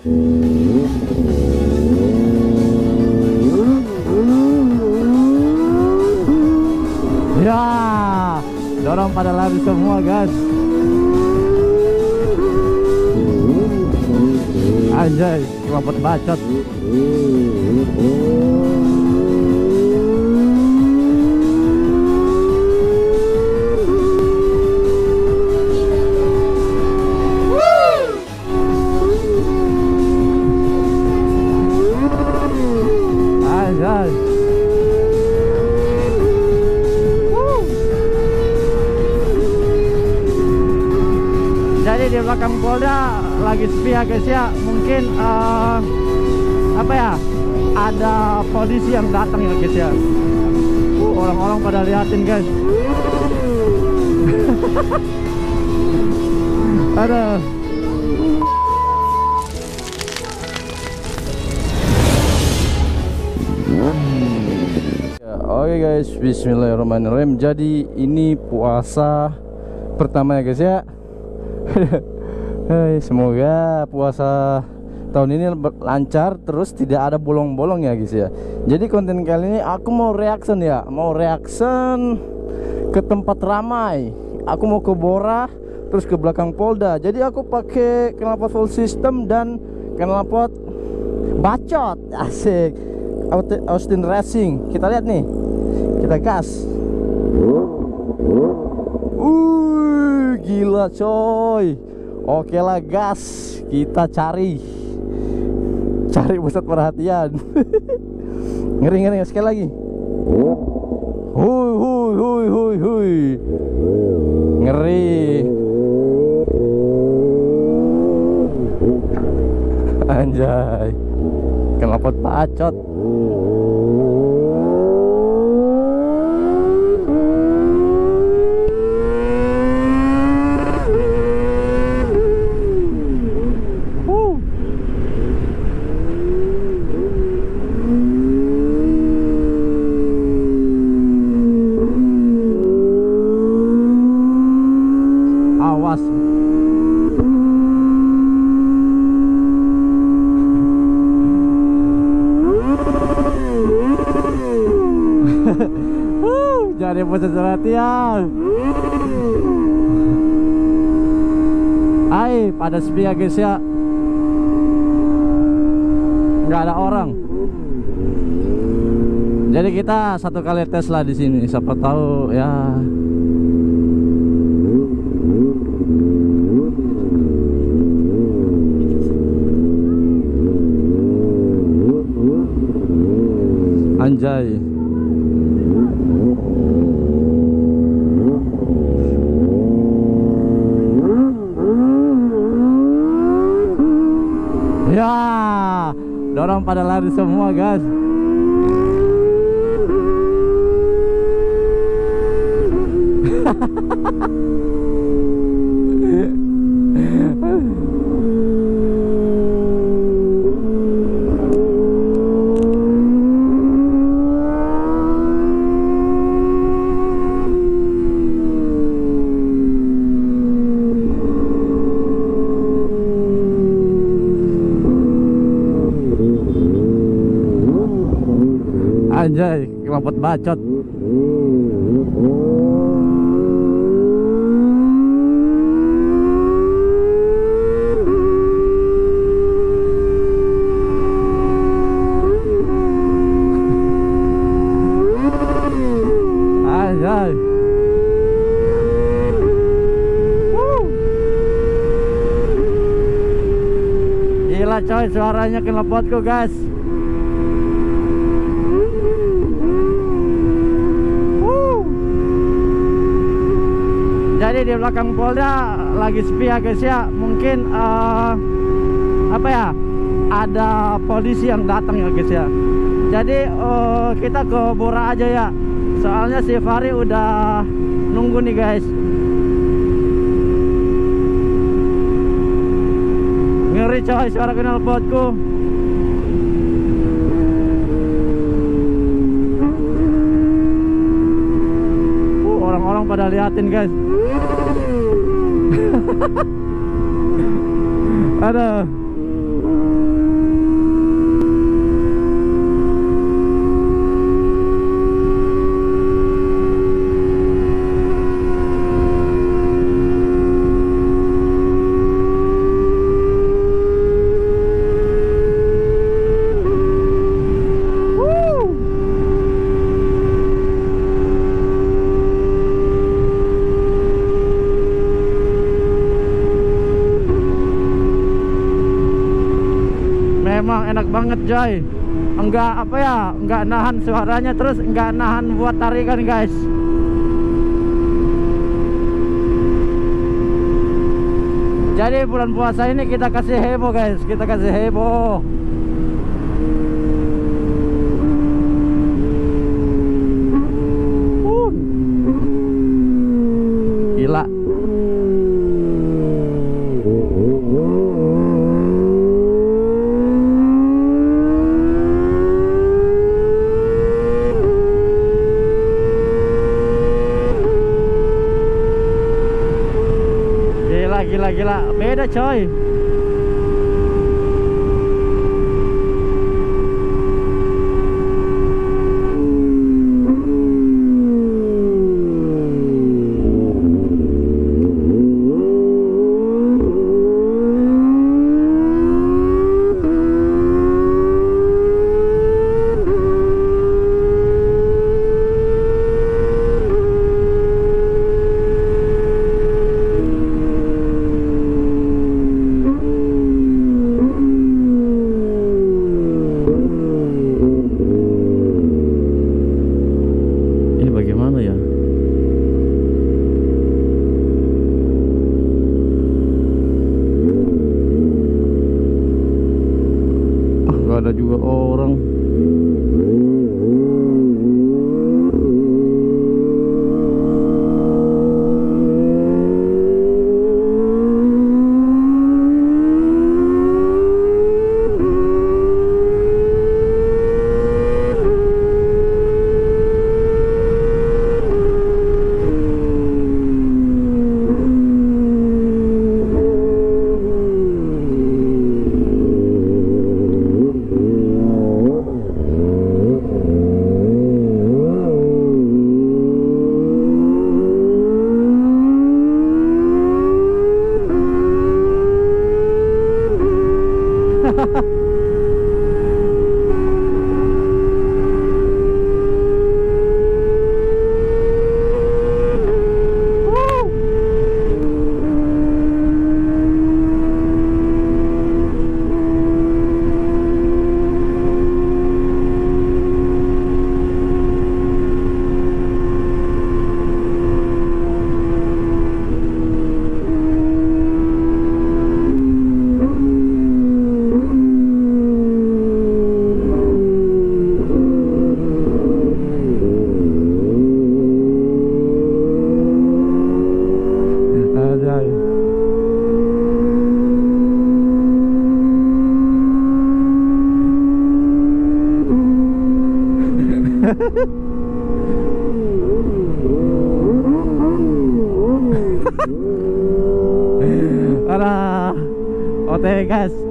Ya, dorong pada lari semua guys. Anjay, kelompok bacot. Polda lagi sepi ya guys ya. Mungkin eh, apa ya? Ada polisi yang datang ya guys ya. Uh, Orang-orang pada liatin guys. Ada. Ya, Oke guys, Bismillahirrahmanirrahim. Jadi ini puasa pertama ya guys ya. Hai, semoga puasa tahun ini lancar terus tidak ada bolong-bolong ya guys ya. Jadi konten kali ini aku mau reaction ya, mau reaction ke tempat ramai. Aku mau ke Bora terus ke belakang Polda. Jadi aku pakai knalpot full system dan knalpot bacot. Asik. Austin Racing. Kita lihat nih. Kita gas. Uh, gila coy. Oke lah gas, kita cari. Cari pusat perhatian. ngeri ngeri sekali lagi. Hui hui hui hui hui. Ngeri. Anjay. Kenapa bacot? Jadi pusat perhatian. Hai, pada sepi ya guys ya. Nggak ada orang. Jadi kita satu kali tes lah di sini. Siapa tahu ya. Anjay. Ya, dorong pada lari semua, guys. Anjay, kelompok bacot. Coy suaranya knalpotku guys. Jadi di belakang Polda lagi sepi ya guys ya. Mungkin eh, apa ya? Ada polisi yang datang ya guys ya. Jadi eh, kita ke Bora aja ya. Soalnya si Fari udah nunggu nih guys. Ngeri coy suara knalpotku. Uh, orang-orang pada liatin guys. Ada. Emang enak banget coy enggak apa ya enggak nahan suaranya terus enggak nahan buat tarikan guys. Jadi bulan puasa ini kita kasih heboh guys. Kita kasih heboh Uh. gila Gila gila. Beda coy Ini bagaimana ya? Ah, nggak juga orang. Ha ha ha. Ada. OTW guys.